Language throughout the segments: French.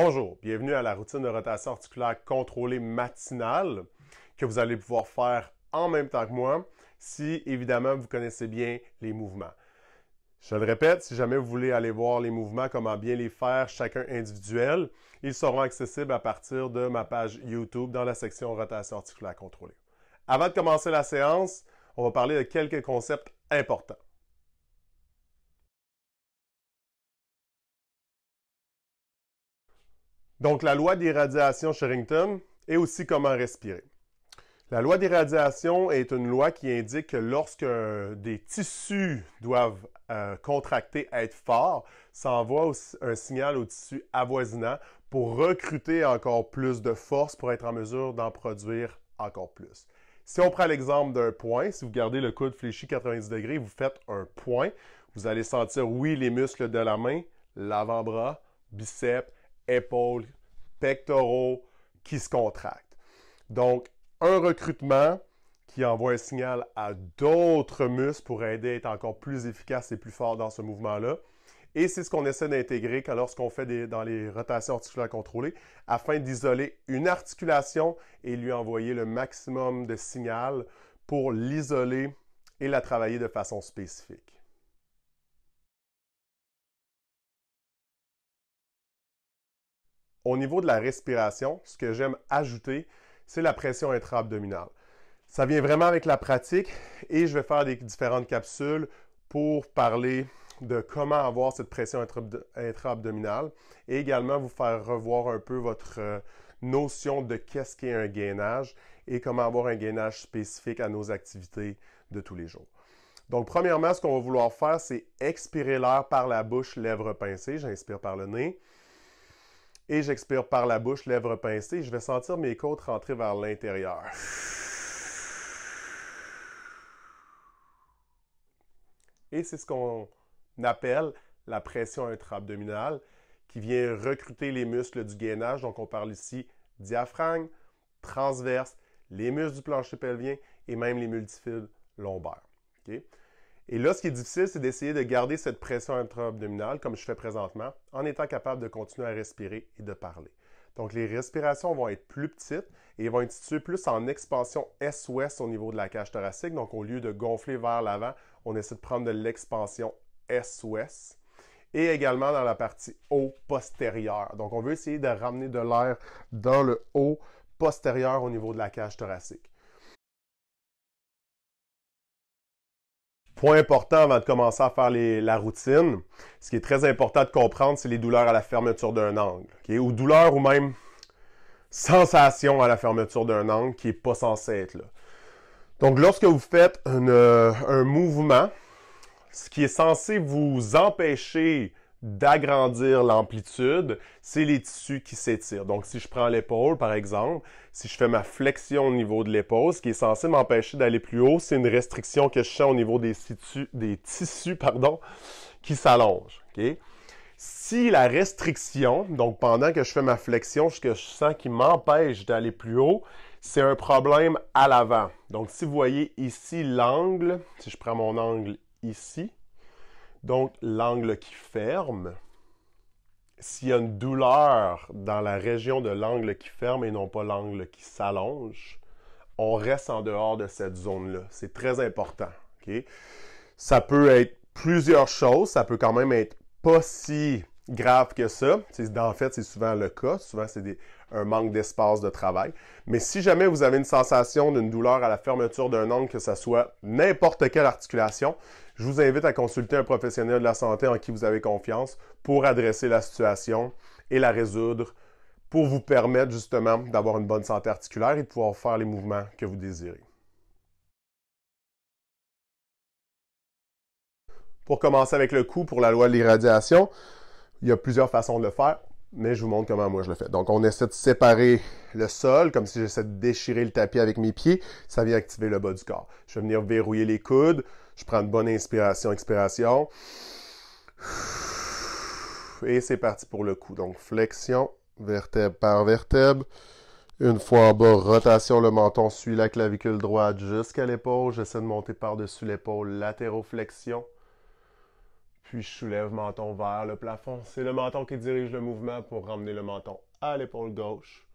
Bonjour, bienvenue à la routine de rotation articulaire contrôlée matinale que vous allez pouvoir faire en même temps que moi si évidemment vous connaissez bien les mouvements. Je le répète, si jamais vous voulez aller voir les mouvements, comment bien les faire, chacun individuel, ils seront accessibles à partir de ma page YouTube dans la section rotation articulaire contrôlée. Avant de commencer la séance, on va parler de quelques concepts importants. Donc, la loi d'irradiation Sherrington et aussi comment respirer. La loi d'irradiation est une loi qui indique que lorsque des tissus doivent euh, contracter, être forts, ça envoie un signal aux tissus avoisinants pour recruter encore plus de force pour être en mesure d'en produire encore plus. Si on prend l'exemple d'un point, si vous gardez le coude fléchi 90 degrés, vous faites un point, vous allez sentir, oui, les muscles de la main, l'avant-bras, biceps, épaules, pectoraux qui se contractent. Donc, un recrutement qui envoie un signal à d'autres muscles pour aider à être encore plus efficace et plus fort dans ce mouvement-là. Et c'est ce qu'on essaie d'intégrer lorsqu'on fait des, dans les rotations articulaires contrôlées afin d'isoler une articulation et lui envoyer le maximum de signal pour l'isoler et la travailler de façon spécifique. Au niveau de la respiration, ce que j'aime ajouter, c'est la pression intra-abdominale. Ça vient vraiment avec la pratique et je vais faire des différentes capsules pour parler de comment avoir cette pression intra-abdominale et également vous faire revoir un peu votre euh, notion de qu'est-ce qu'est un gainage et comment avoir un gainage spécifique à nos activités de tous les jours. Donc, premièrement, ce qu'on va vouloir faire, c'est expirer l'air par la bouche, lèvres pincées. J'inspire par le nez et j'expire par la bouche, lèvres pincées. Je vais sentir mes côtes rentrer vers l'intérieur. Et c'est ce qu'on appelle la pression intra-abdominale qui vient recruter les muscles du gainage. Donc, on parle ici diaphragme, transverse, les muscles du plancher pelvien et même les multifides lombaires. Et là, ce qui est difficile, c'est d'essayer de garder cette pression intra-abdominale, comme je fais présentement, en étant capable de continuer à respirer et de parler. Donc, les respirations vont être plus petites et vont être situées plus en expansion est-ouest au niveau de la cage thoracique. Donc, au lieu de gonfler vers l'avant, on essaie de prendre de l'expansion est-ouest. Et également dans la partie haut postérieure. Donc, on veut essayer de ramener de l'air dans le haut postérieur au niveau de la cage thoracique. Point important avant de commencer à faire la routine, ce qui est très important de comprendre, c'est les douleurs à la fermeture d'un angle. Ou douleurs ou même sensation à la fermeture d'un angle qui n'est pas censé être là. Donc lorsque vous faites euh, un mouvement, ce qui est censé vous empêcher d'agrandir l'amplitude, c'est les tissus qui s'étirent. Donc, si je prends l'épaule, par exemple, si je fais ma flexion au niveau de l'épaule, ce qui est censé m'empêcher d'aller plus haut, c'est une restriction que je sens au niveau des, tissus, des tissus qui s'allongent. Si la restriction, donc pendant que je fais ma flexion, ce que je sens qui m'empêche d'aller plus haut, c'est un problème à l'avant. Donc, si vous voyez ici l'angle, si je prends mon angle ici, donc, l'angle qui ferme, s'il y a une douleur dans la région de l'angle qui ferme et non pas l'angle qui s'allonge, on reste en dehors de cette zone-là. C'est très important. Ça peut être plusieurs choses. Ça peut quand même être pas si grave que ça. En fait, c'est souvent le cas. Souvent, c'est un manque d'espace de travail. Mais si jamais vous avez une sensation d'une douleur à la fermeture d'un angle, que ce soit n'importe quelle articulation, je vous invite à consulter un professionnel de la santé en qui vous avez confiance pour adresser la situation et la résoudre pour vous permettre justement d'avoir une bonne santé articulaire et de pouvoir faire les mouvements que vous désirez. Pour commencer avec le coup pour la loi de l'irradiation, il y a plusieurs façons de le faire, mais je vous montre comment moi je le fais. Donc, on essaie de séparer le sol, comme si j'essaie de déchirer le tapis avec mes pieds. Ça vient activer le bas du corps. Je vais venir verrouiller les coudes. Je prends une bonne inspiration, expiration. Et c'est parti pour le coup. Donc, flexion, vertèbre par vertèbre. Une fois en bas, rotation, le menton suit la clavicule droite jusqu'à l'épaule. J'essaie de monter par-dessus l'épaule, latéroflexion. Puis je soulève menton vers le plafond. C'est le menton qui dirige le mouvement pour ramener le menton à l'épaule gauche,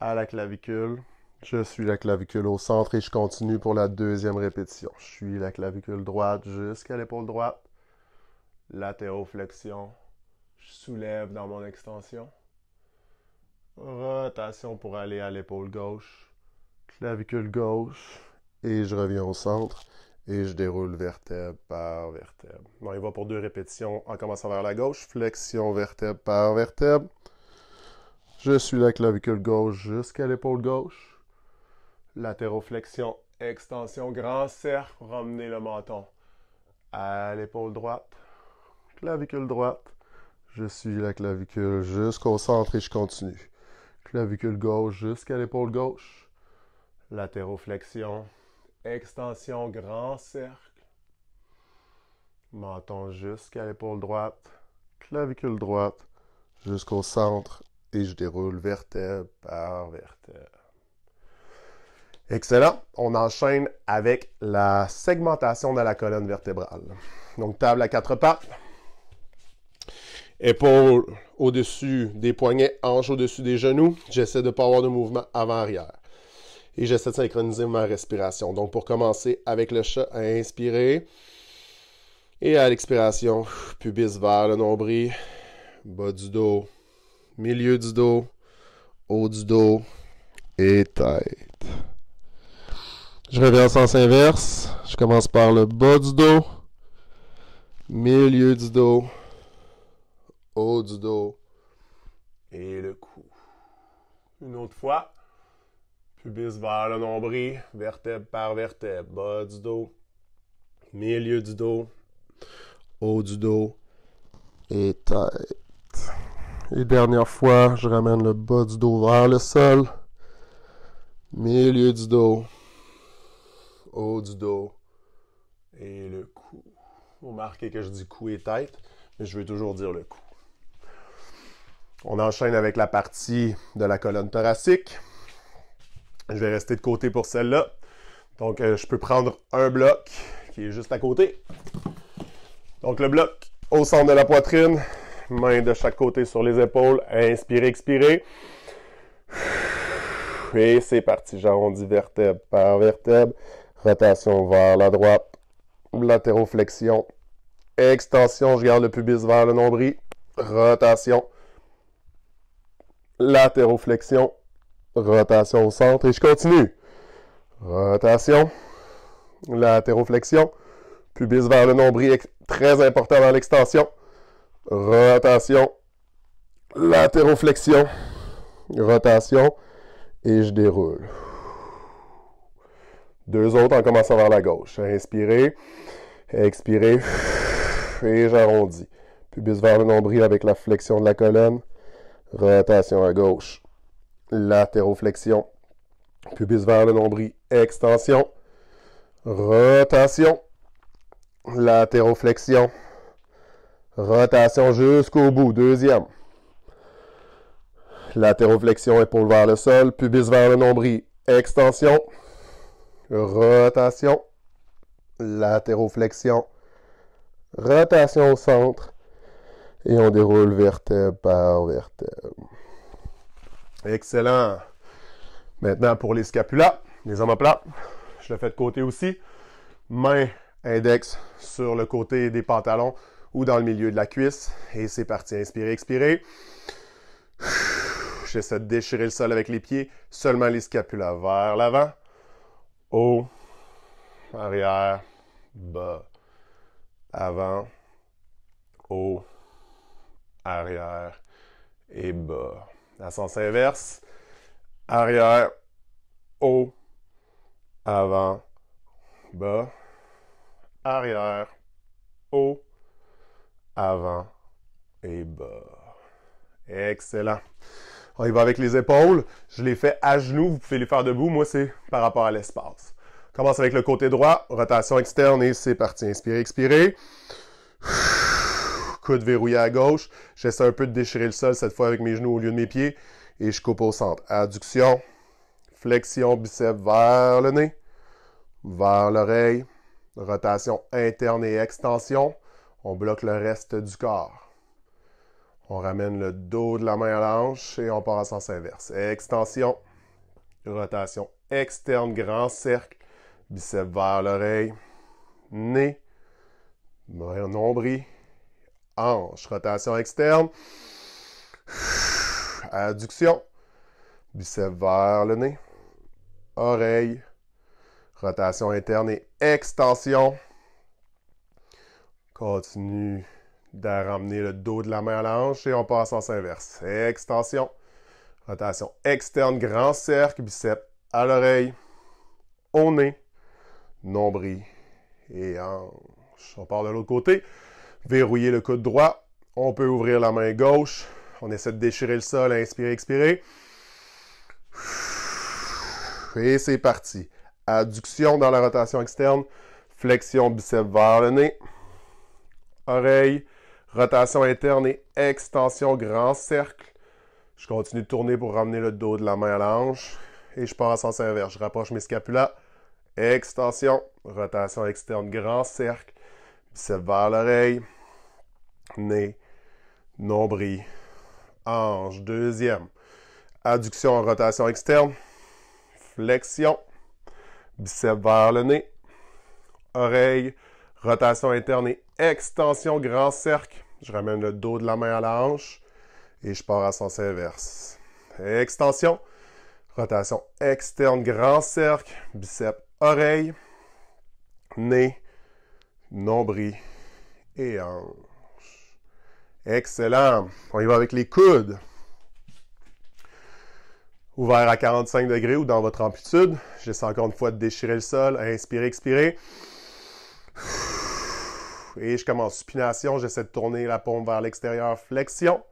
à la clavicule. Je suis la clavicule au centre et je continue pour la deuxième répétition. Je suis la clavicule droite jusqu'à l'épaule droite. Latéroflexion. Je soulève dans mon extension. Rotation pour aller à l'épaule gauche. Clavicule gauche. Et je reviens au centre. Et je déroule vertèbre par vertèbre. Bon, il va pour deux répétitions en commençant vers la gauche. Flexion vertèbre par vertèbre. Je suis la clavicule gauche jusqu'à l'épaule gauche. Latéroflexion, extension, grand cercle, ramener le menton à l'épaule droite. Clavicule droite. Je suis la clavicule jusqu'au centre et je continue. Clavicule gauche jusqu'à l'épaule gauche. Latéroflexion, extension, grand cercle. Menton jusqu'à l'épaule droite. Clavicule droite jusqu'au centre et je déroule vertèbre par vertèbre. Excellent. On enchaîne avec la segmentation de la colonne vertébrale. Donc, table à quatre pattes. Épaules au-dessus des poignets, hanches au-dessus des genoux. J'essaie de ne pas avoir de mouvement avant-arrière. Et j'essaie de synchroniser ma respiration. Donc, pour commencer avec le chat, à inspirer. Et à l'expiration, pubis vers le nombril, bas du dos, milieu du dos, haut du dos et tête. Je reviens en sens inverse. Je commence par le bas du dos, milieu du dos, haut du dos et le cou. Une autre fois. Pubis vers le nombril, vertèbre par vertèbre, bas du dos, milieu du dos, haut du dos et tête. Et dernière fois, je ramène le bas du dos vers le sol, milieu du dos, haut du dos et le cou. Vous remarquez que je dis cou et tête, mais je veux toujours dire le cou. On enchaîne avec la partie de la colonne thoracique. Je vais rester de côté pour celle-là. Donc, euh, je peux prendre un bloc qui est juste à côté. Donc, le bloc au centre de la poitrine, main de chaque côté sur les épaules. Inspirez, expirez. Et c'est parti. J'arrondis vertèbre par vertèbre. Rotation vers la droite. Latéroflexion. Extension, je garde le pubis vers le nombril. Rotation. Latéroflexion. Rotation au centre et je continue. Rotation. Latéroflexion. Pubis vers le nombril, très important dans l'extension. Rotation. Latéroflexion. Rotation. Et je déroule. Deux autres en commençant vers la gauche. Inspirez, expirez, et j'arrondis. Pubis vers le nombril avec la flexion de la colonne. Rotation à gauche. Latéroflexion. Pubis vers le nombril. Extension. Rotation. Latéroflexion. Rotation jusqu'au bout. Deuxième. Latéroflexion, épaule vers le sol. Pubis vers le nombril. Extension rotation, latéroflexion, rotation au centre, et on déroule vertèbre par vertèbre. Excellent. Maintenant, pour les scapulas, les omoplates, je le fais de côté aussi. Main index sur le côté des pantalons ou dans le milieu de la cuisse. Et c'est parti. Inspirez, expirez. J'essaie de déchirer le sol avec les pieds. Seulement les scapulas vers l'avant haut, arrière, bas, avant, haut, arrière et bas. La sens inverse, arrière, haut, avant, bas, arrière, haut, avant et bas. Excellent. On y va avec les épaules. Je les fais à genoux. Vous pouvez les faire debout. Moi, c'est par rapport à l'espace. Commence avec le côté droit. Rotation externe et c'est parti. Inspirez, expirez. Coude verrouillé à gauche. J'essaie un peu de déchirer le sol cette fois avec mes genoux au lieu de mes pieds. Et je coupe au centre. Adduction. Flexion biceps vers le nez. Vers l'oreille. Rotation interne et extension. On bloque le reste du corps. On ramène le dos de la main à la hanche et on part en sens inverse. Extension, rotation externe, grand cercle, biceps vers l'oreille, nez, nombril, hanche, rotation externe, adduction, biceps vers le nez, oreille, rotation interne et extension. Continue de ramener le dos de la main à la hanche et on passe en sens inverse. Extension, rotation externe, grand cercle, biceps à l'oreille, au nez, nombril et hanche. On part de l'autre côté. Verrouiller le coude droit. On peut ouvrir la main gauche. On essaie de déchirer le sol. Inspirez, expirez. Et c'est parti. Adduction dans la rotation externe. Flexion biceps vers le nez. Oreille. Rotation interne et extension grand cercle. Je continue de tourner pour ramener le dos de la main à la hanche. Et je pars en sens inverse. Je rapproche mes scapulas. Extension. Rotation externe grand cercle. Biceps vers l'oreille. Nez. Nombril. Hanche. Deuxième. Adduction en rotation externe. Flexion. Biceps vers le nez. Oreille. Rotation interne et extension grand cercle. Je ramène le dos de la main à la hanche et je pars à sens inverse. Extension. Rotation externe grand cercle. Biceps oreille. Nez. Nombril et hanche. Excellent. On y va avec les coudes. Ouvert à 45 degrés ou dans votre amplitude. J'essaie encore une fois de déchirer le sol. Inspirez, expirez. Et je commence supination. J'essaie de tourner la paume vers l'extérieur. Flexion.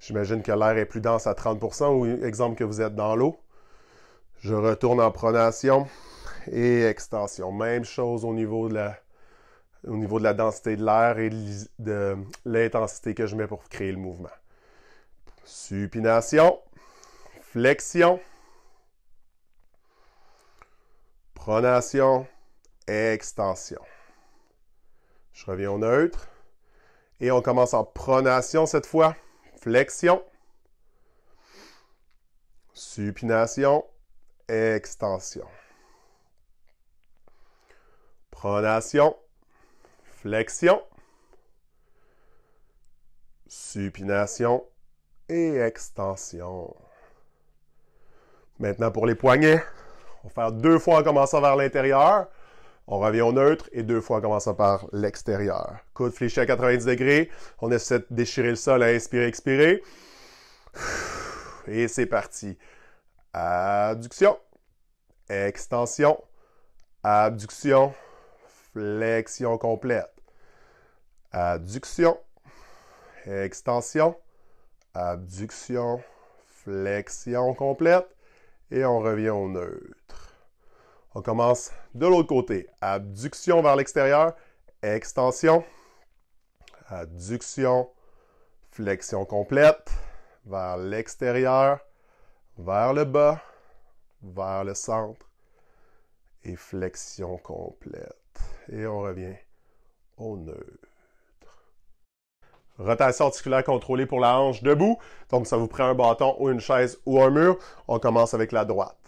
J'imagine que l'air est plus dense à 30% ou exemple que vous êtes dans l'eau. Je retourne en pronation et extension. Même chose au niveau de la, au niveau de la densité de l'air et de l'intensité que je mets pour créer le mouvement. Supination, flexion, pronation, extension. Je reviens au neutre. Et on commence en pronation cette fois. Flexion. Supination. Extension. Pronation. Flexion. Supination. Et extension. Maintenant pour les poignets. On va faire deux fois en commençant vers l'intérieur. On revient au neutre et deux fois en commençant par l'extérieur. Coude fléchi à 90 degrés. On essaie de déchirer le sol à inspirer, expirer. Et c'est parti. Adduction. Extension. Abduction. Flexion complète. Adduction. Extension. Abduction. Flexion complète. Et on revient au neutre. On commence de l'autre côté. Abduction vers l'extérieur, extension, adduction, flexion complète, vers l'extérieur, vers le bas, vers le centre et flexion complète. Et on revient au neutre. Rotation articulaire contrôlée pour la hanche debout. Donc, ça vous prend un bâton ou une chaise ou un mur. On commence avec la droite.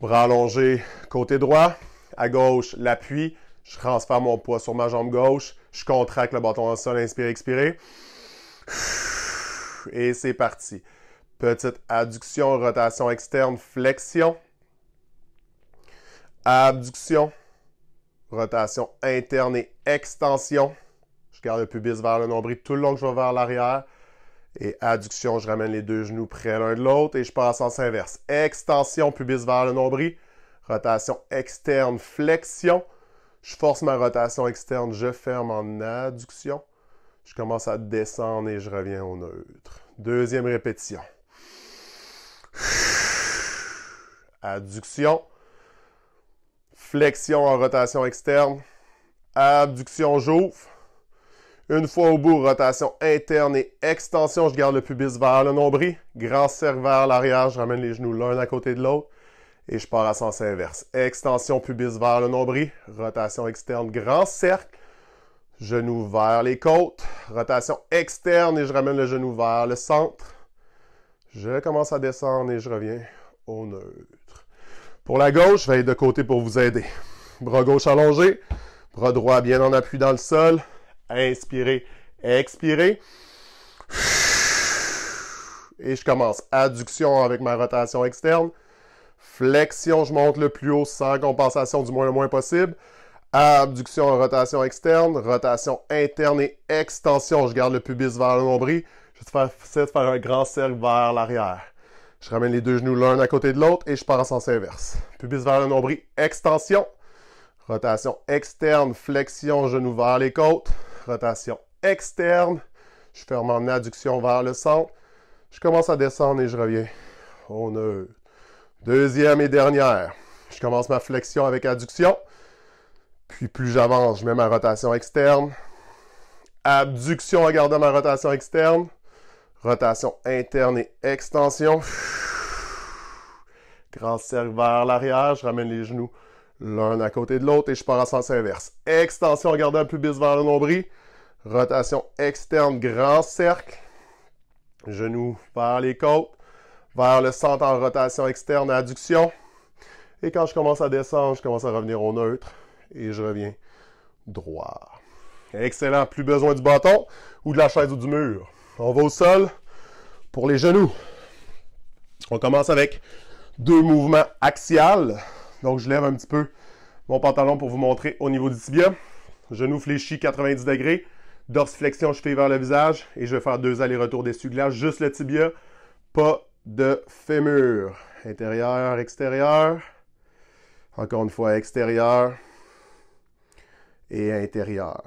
Bras allongés, côté droit. À gauche, l'appui. Je transfère mon poids sur ma jambe gauche. Je contracte le bâton au sol. Inspire, expirez. Et c'est parti. Petite adduction, rotation externe, flexion. Abduction. Rotation interne et extension. Je garde le pubis vers le nombril tout le long que je vais vers l'arrière. Et adduction, je ramène les deux genoux près l'un de l'autre et je passe en sens inverse. Extension, pubis vers le nombril. Rotation externe, flexion. Je force ma rotation externe, je ferme en adduction. Je commence à descendre et je reviens au neutre. Deuxième répétition. Adduction. Flexion en rotation externe. Abduction, j'ouvre. Une fois au bout, rotation interne et extension. Je garde le pubis vers le nombril. Grand cercle vers l'arrière. Je ramène les genoux l'un à côté de l'autre. Et je pars à sens inverse. Extension pubis vers le nombril. Rotation externe, grand cercle. Genou vers les côtes. Rotation externe et je ramène le genou vers le centre. Je commence à descendre et je reviens au neutre. Pour la gauche, je vais être de côté pour vous aider. Bras gauche allongé, bras droit bien en appui dans le sol. Inspirez, expirez. Et je commence. Adduction avec ma rotation externe. Flexion, je monte le plus haut sans compensation, du moins le moins possible. Abduction rotation externe, rotation interne et extension. Je garde le pubis vers le nombril. J'essaie de faire un grand cercle vers l'arrière. Je ramène les deux genoux l'un à côté de l'autre et je pars en sens inverse. Pubis vers le nombril, extension. Rotation externe, flexion, genou vers les côtes. Rotation externe. Je ferme en adduction vers le centre. Je commence à descendre et je reviens au neutre. Deuxième et dernière. Je commence ma flexion avec adduction. Puis plus j'avance, je mets ma rotation externe. Abduction en gardant ma rotation externe. Rotation interne et extension. Grand cercle vers l'arrière. Je ramène les genoux l'un à côté de l'autre et je pars en sens inverse. Extension en gardant le pubis vers le nombril. Rotation externe, grand cercle. Genoux vers les côtes. Vers le centre en rotation externe, adduction. Et quand je commence à descendre, je commence à revenir au neutre et je reviens droit. Excellent. Plus besoin du bâton ou de la chaise ou du mur. On va au sol pour les genoux. On commence avec deux mouvements axiales. Donc, je lève un petit peu mon pantalon pour vous montrer au niveau du tibia. Genou fléchi 90 degrés. Dorsiflexion, je fais vers le visage. Et je vais faire deux allers-retours d'essuie-glace. Juste le tibia. Pas de fémur. Intérieur, extérieur. Encore une fois, extérieur et intérieur.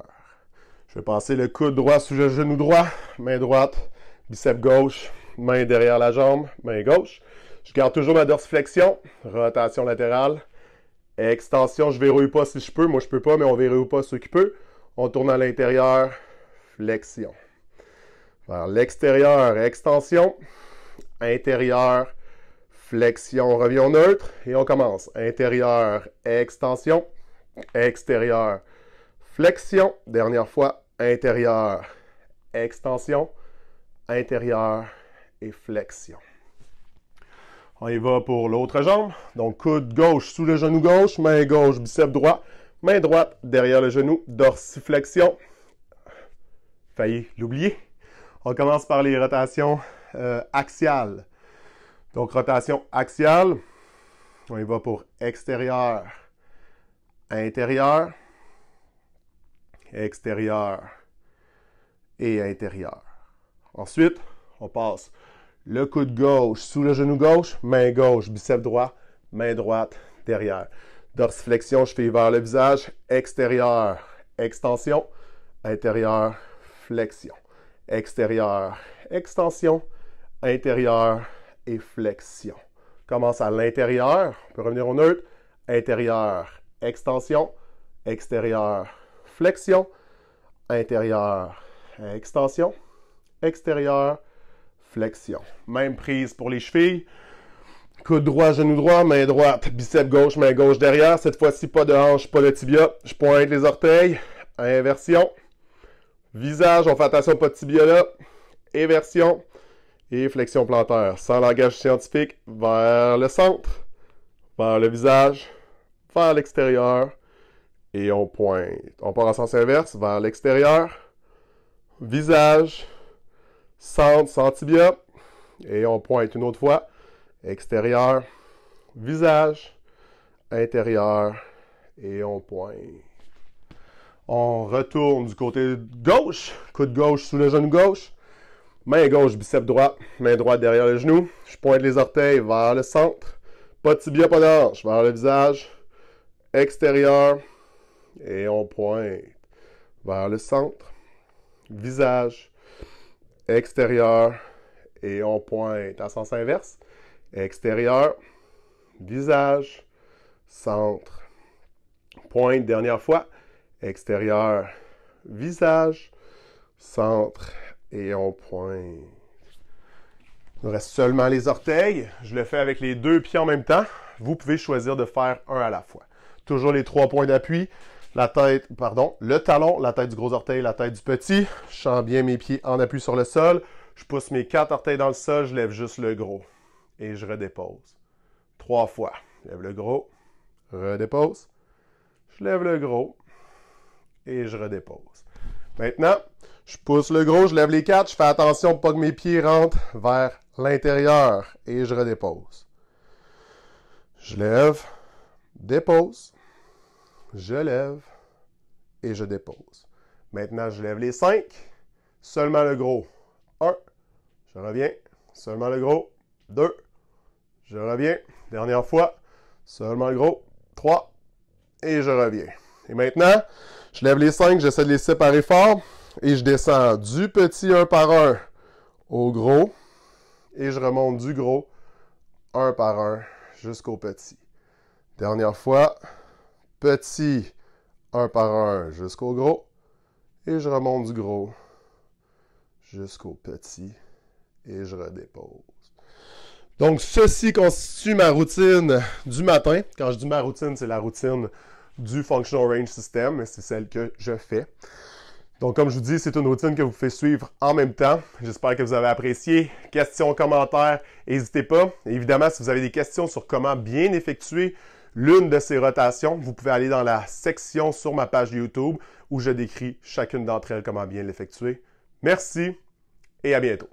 Je vais passer le coude droit sous le genou droit, main droite, biceps gauche, main derrière la jambe, main gauche. Je garde toujours ma dorsiflexion, rotation latérale, extension, je verrouille pas si je peux, moi je peux pas, mais on verrouille pas ceux qui peuvent. On tourne à l'intérieur, flexion. Vers l'extérieur, extension, intérieur, flexion, on revient au neutre et on commence. Intérieur, extension, extérieur, flexion, dernière fois, intérieur, extension, intérieur et flexion. On y va pour l'autre jambe. Donc, coude gauche sous le genou gauche, main gauche, biceps droit, main droite derrière le genou, dorsiflexion. Failli l'oublier. On commence par les rotations euh, axiales. Donc, rotation axiale. On y va pour extérieur, intérieur, extérieur et intérieur. Ensuite, on passe le coude gauche sous le genou gauche, main gauche, biceps droit, main droite derrière. Dorsiflexion, je fais vers le visage, extérieur, extension, intérieur, flexion. Extérieur, extension, intérieur et flexion. Commence à l'intérieur, on peut revenir au neutre, intérieur, extension, extérieur, flexion, intérieur, extension, extérieur, flexion. Même prise pour les chevilles. Coude droit, genou droit, main droite, biceps gauche, main gauche derrière. Cette fois-ci, pas de hanche, pas de tibia. Je pointe les orteils. Inversion. Visage, on fait attention, pas de tibia là. Inversion. Et flexion plantaire. Sans langage scientifique, vers le centre, vers le visage, vers l'extérieur. Et on pointe. On part en sens inverse, vers l'extérieur. Visage, centre, sans tibia. Et on pointe une autre fois. Extérieur, visage, intérieur. Et on pointe. On retourne du côté gauche. Coude gauche sous le genou gauche. Main gauche, biceps droit. Main droite derrière le genou. Je pointe les orteils vers le centre. Pas de tibia, pas d'ange. Vers le visage. Extérieur. Et on pointe vers le centre. Visage. Extérieur. Et on pointe en sens inverse. Extérieur. Visage. Centre. Pointe, dernière fois extérieur, visage, centre et on pointe. Il nous reste seulement les orteils. Je le fais avec les deux pieds en même temps. Vous pouvez choisir de faire un à la fois. Toujours les trois points d'appui. La tête, pardon, le talon, la tête du gros orteil, la tête du petit. Je sens bien mes pieds en appui sur le sol. Je pousse mes quatre orteils dans le sol, je lève juste le gros. Et je redépose. Trois fois. Je lève le gros, redépose. Je lève le gros et je redépose. Maintenant, je pousse le gros, je lève les quatre, je fais attention pour pas que mes pieds rentrent vers l'intérieur et je redépose. Je lève, dépose, je lève et je dépose. Maintenant, je lève les cinq, seulement le gros. Un, je reviens, seulement le gros. Deux, je reviens, dernière fois, seulement le gros. Trois, et je reviens. Et maintenant, je lève les cinq, j'essaie de les séparer fort et je descends du petit un par un au gros et je remonte du gros un par un jusqu'au petit. Dernière fois, petit un par un jusqu'au gros et je remonte du gros jusqu'au petit et je redépose. Donc, ceci constitue ma routine du matin. Quand je dis ma routine, c'est la routine du Functional Range System, c'est celle que je fais. Donc, comme je vous dis, c'est une routine que vous pouvez suivre en même temps. J'espère que vous avez apprécié. Questions, commentaires, n'hésitez pas. évidemment, si vous avez des questions sur comment bien effectuer l'une de ces rotations, vous pouvez aller dans la section sur ma page YouTube où je décris chacune d'entre elles, comment bien l'effectuer. Merci et à bientôt.